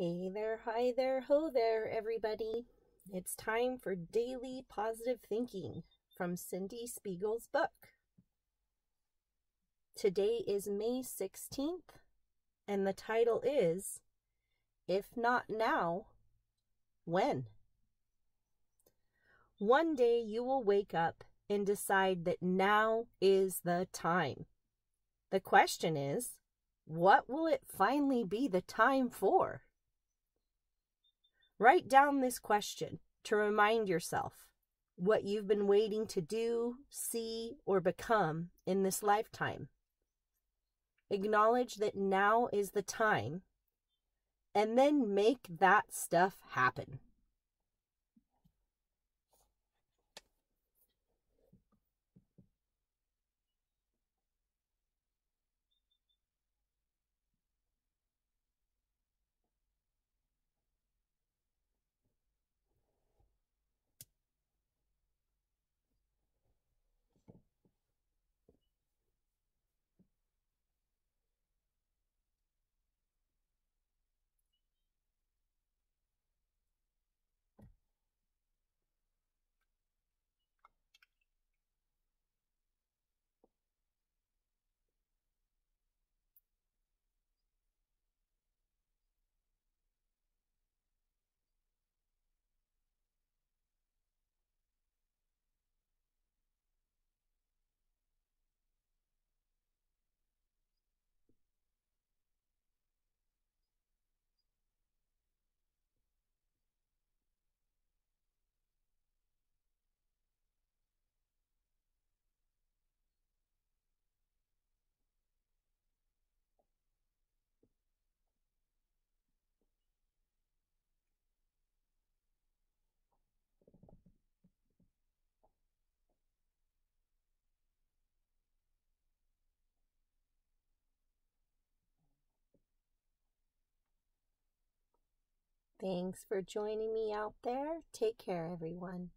Hey there, hi there, ho there, everybody. It's time for daily positive thinking from Cindy Spiegel's book. Today is May 16th, and the title is If Not Now, When? One day you will wake up and decide that now is the time. The question is, what will it finally be the time for? Write down this question to remind yourself what you've been waiting to do, see, or become in this lifetime. Acknowledge that now is the time, and then make that stuff happen. Thanks for joining me out there. Take care, everyone.